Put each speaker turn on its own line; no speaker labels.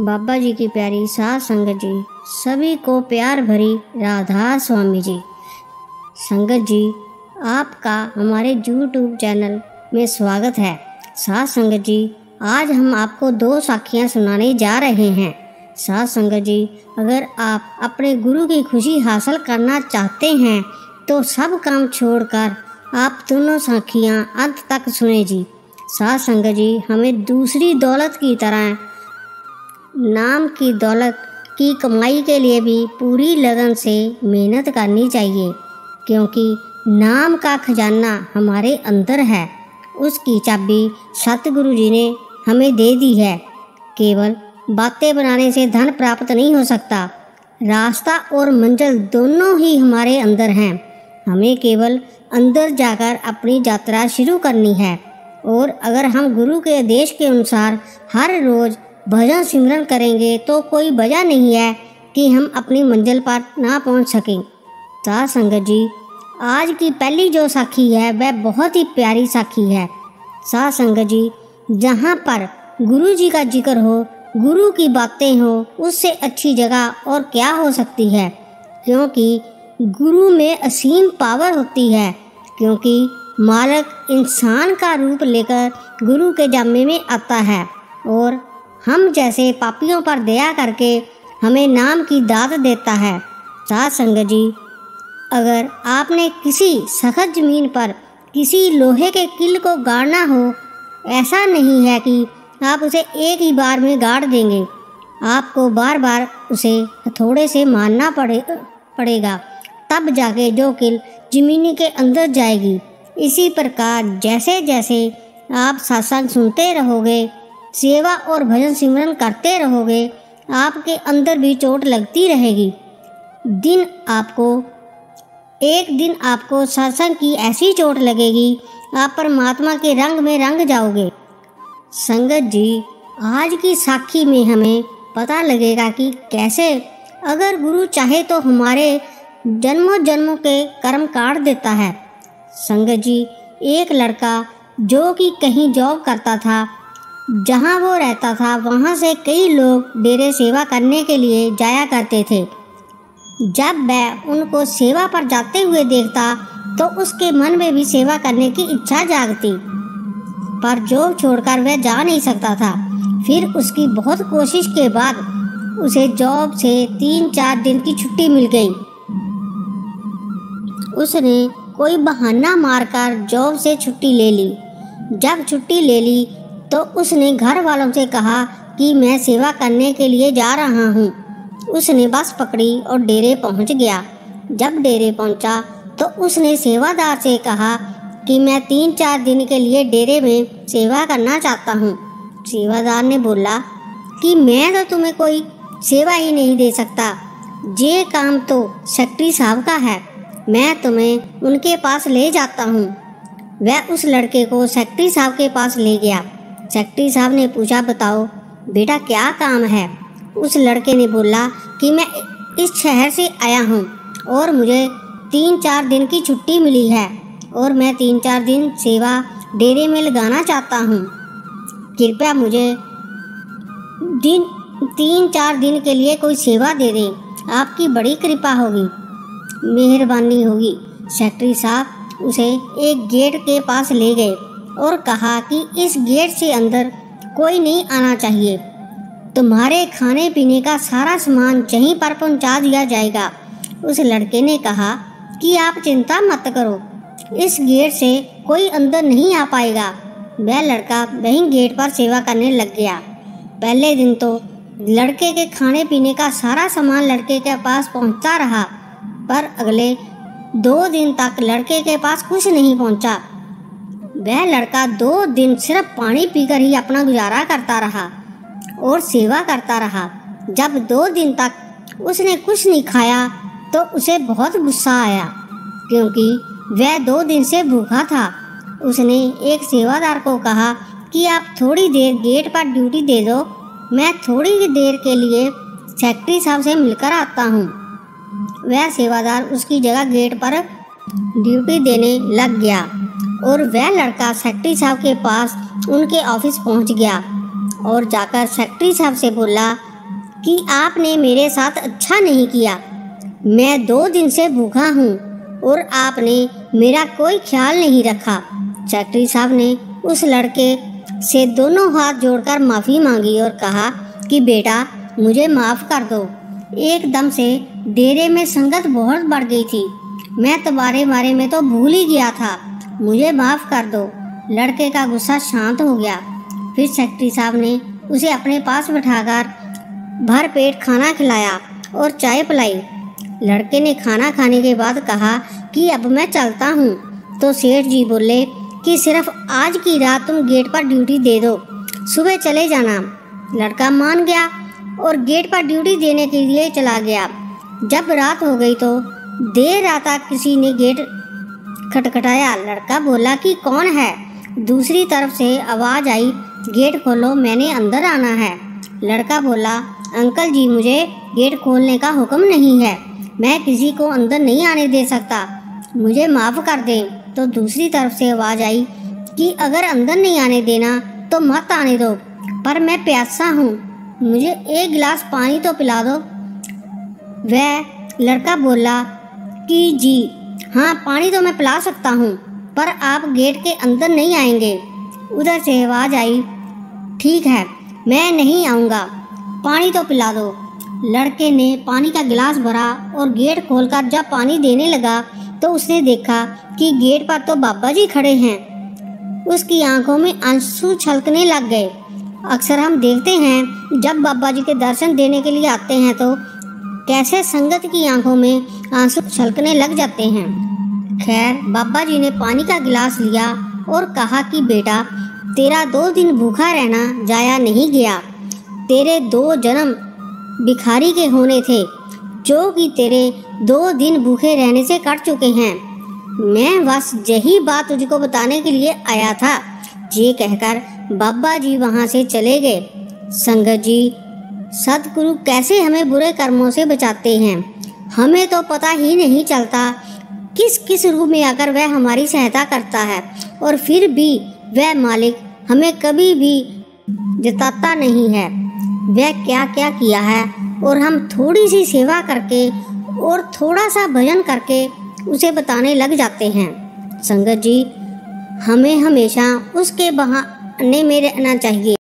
बाबा जी की प्यारी सात संगत जी, सभी को प्यार भरी राधा स्वामी जी। संगत जी, आपका हमारे यूट्यूब चैनल में स्वागत है। सात संगत जी, आज हम आपको दो साखियाँ सुनाने जा रहे हैं। सात संगत जी, अगर आप अपने गुरु की खुशी हासिल करना चाहते हैं तो सब काम छोड़कर आप दोनों साखियाँ अंत तक सुने जी। सात संगत जी, हमें दूसरी दौलत की तरह नाम की दौलत की कमाई के लिए भी पूरी लगन से मेहनत करनी चाहिए, क्योंकि नाम का खजाना हमारे अंदर है। उसकी चाबी सतगुरु जी ने हमें दे दी है। केवल बातें बनाने से धन प्राप्त नहीं हो सकता। रास्ता और मंजिल दोनों ही हमारे अंदर हैं। हमें केवल अंदर जाकर अपनी यात्रा शुरू करनी है। और अगर हम गुरु के आदेश के अनुसार हर रोज़ भजन सिमरन करेंगे तो कोई वजह नहीं है कि हम अपनी मंजिल पर ना पहुँच सकें। साथ संगत जी, आज की पहली जो साखी है, वह बहुत ही प्यारी साखी है। साथ संगत जी, जहाँ पर गुरु जी का ज़िक्र हो, गुरु की बातें हो, उससे अच्छी जगह और क्या हो सकती है? क्योंकि गुरु में असीम पावर होती है, क्योंकि मालक इंसान का रूप लेकर गुरु के जामे में आता है और हम जैसे पापियों पर दया करके हमें नाम की दात देता है। संगत जी, अगर आपने किसी सख्त ज़मीन पर किसी लोहे के किल को गाड़ना हो, ऐसा नहीं है कि आप उसे एक ही बार में गाड़ देंगे। आपको बार बार उसे हथौड़े से मारना पड़े, पड़ेगा। तब जाके जो किल ज़मीनी के अंदर जाएगी। इसी प्रकार जैसे जैसे आप सत्संग सुनते रहोगे सेवा और भजन सिमरन करते रहोगे, आपके अंदर भी चोट लगती रहेगी। दिन आपको, एक दिन आपको सत्संग की ऐसी चोट लगेगी, आप परमात्मा के रंग में रंग जाओगे। संगत जी, आज की साखी में हमें पता लगेगा कि कैसे, अगर गुरु चाहे तो हमारे जन्मों जन्मों के कर्म काट देता है। संगत जी, एक लड़का जो कि कहीं जॉब करता था जहाँ वो रहता था, वहाँ से कई लोग डेरे सेवा करने के लिए जाया करते थे। जब वह उनको सेवा पर जाते हुए देखता तो उसके मन में भी सेवा करने की इच्छा जागती। पर जॉब छोड़कर वह जा नहीं सकता था। फिर उसकी बहुत कोशिश के बाद उसे जॉब से तीन चार दिन की छुट्टी मिल गई। उसने कोई बहाना मारकर जॉब से छुट्टी ले ली। जब छुट्टी ले ली तो उसने घर वालों से कहा कि मैं सेवा करने के लिए जा रहा हूँ। उसने बस पकड़ी और डेरे पहुँच गया। जब डेरे पहुँचा तो उसने सेवादार से कहा कि मैं तीन चार दिन के लिए डेरे में सेवा करना चाहता हूँ। सेवादार ने बोला कि मैं तो तुम्हें कोई सेवा ही नहीं दे सकता। ये काम तो सेक्रेटरी साहब का है। मैं तुम्हें उनके पास ले जाता हूँ। वह उस लड़के को सेक्रेटरी साहब के पास ले गया। सेक्रेटरी साहब ने पूछा, बताओ, बेटा क्या काम है? उस लड़के ने बोला कि, मैं इस शहर से आया हूँ और मुझे तीन चार दिन की छुट्टी मिली है और मैं तीन चार दिन सेवा डेरे में लगाना चाहता हूँ। कृपया मुझे दिन, तीन चार दिन के लिए कोई सेवा दे दें। आपकी बड़ी कृपा होगी, मेहरबानी होगी। सेक्रेटरी साहब उसे एक गेट के पास ले गए। और कहा कि इस गेट से अंदर कोई नहीं आना चाहिए। तुम्हारे खाने पीने का सारा सामान यहीं पर पहुँचा दिया जाएगा। उस लड़के ने कहा कि आप चिंता मत करो, इस गेट से कोई अंदर नहीं आ पाएगा। वह लड़का वहीं गेट पर सेवा करने लग गया। पहले दिन तो लड़के के खाने पीने का सारा सामान लड़के के पास पहुँचता रहा, पर अगले दो दिन तक लड़के के पास कुछ नहीं पहुँचा। वह लड़का दो दिन सिर्फ़ पानी पीकर ही अपना गुजारा करता रहा और सेवा करता रहा। जब दो दिन तक उसने कुछ नहीं खाया तो उसे बहुत गुस्सा आया, क्योंकि वह दो दिन से भूखा था। उसने एक सेवादार को कहा कि, आप थोड़ी देर गेट पर ड्यूटी दे दो, मैं थोड़ी ही देर के लिए सेक्रेटरी साहब से मिलकर आता हूँ। वह सेवादार उसकी जगह गेट पर ड्यूटी देने लग गया। और वह लड़का सेक्रेटरी साहब के पास उनके ऑफ़िस पहुँच गया और जाकर सेक्रेटरी साहब से बोला कि आपने मेरे साथ अच्छा नहीं किया। मैं दो दिन से भूखा हूँ और आपने मेरा कोई ख्याल नहीं रखा। सेक्रेटरी साहब ने उस लड़के से दोनों हाथ जोड़कर माफ़ी मांगी और कहा कि बेटा, मुझे माफ़ कर दो। एकदम से डेरे में संगत बहुत बढ़ गई थी। मैं तुम्हारे बारे में तो भूल ही गया था। मुझे माफ़ कर दो। लड़के का गुस्सा शांत हो गया। फिर सेक्रेटरी साहब ने उसे अपने पास बिठाकर भर पेट खाना खिलाया और चाय पिलाई। लड़के ने खाना खाने के बाद कहा कि अब मैं चलता हूँ। तो सेठ जी बोले कि सिर्फ़ आज की रात तुम गेट पर ड्यूटी दे दो। सुबह चले जाना। लड़का मान गया और गेट पर ड्यूटी देने के लिए चला गया। जब रात हो गई तो देर रात तक किसी ने गेट खटखटाया। लड़का बोला कि कौन है? दूसरी तरफ़ से आवाज़ आई, गेट खोलो, मैंने अंदर आना है। लड़का बोला, अंकल जी, मुझे गेट खोलने का हुक्म नहीं है। मैं किसी को अंदर नहीं आने दे सकता। मुझे माफ़ कर दें। तो दूसरी तरफ़ से आवाज़ आई कि अगर अंदर नहीं आने देना तो मत आने दो। पर मैं प्यासा हूँ। मुझे एक गिलास पानी तो पिला दो। वह लड़का बोला कि जी हाँ पानी तो मैं पिला सकता हूँ, पर आप गेट के अंदर नहीं आएँगे। उधर से आवाज़ आई, ठीक है, मैं नहीं आऊँगा। पानी तो पिला दो। लड़के ने पानी का गिलास भरा और गेट खोलकर जब पानी देने लगा तो उसने देखा कि गेट पर तो बाबा जी खड़े हैं। उसकी आँखों में आँसू छलकने लग गए। अक्सर हम देखते हैं, जब बाबा जी के दर्शन देने के लिए आते हैं तो कैसे संगत की आँखों में आँसू छलकने लग जाते हैं? खैर, बाबा जी ने पानी का गिलास लिया और कहा कि, बेटा, तेरा दो दिन भूखा रहना जाया नहीं गया। तेरे दो जन्म भिखारी के होने थे, जो कि तेरे दो दिन भूखे रहने से कट चुके हैं। मैं बस यही बात तुझको बताने के लिए आया था। ये कहकर बाबा जी वहाँ से चले गए। संगत जी सदगुरु कैसे हमें बुरे कर्मों से बचाते हैं? हमें तो पता ही नहीं चलता किस किस रूप में आकर वह हमारी सहायता करता है, और फिर भी वह मालिक हमें कभी भी जताता नहीं है। वह क्या क्या किया है, और हम थोड़ी सी सेवा करके और थोड़ा सा भजन करके उसे बताने लग जाते हैं। संगत जी, हमें हमेशा उसके बहाने में रहना चाहिए।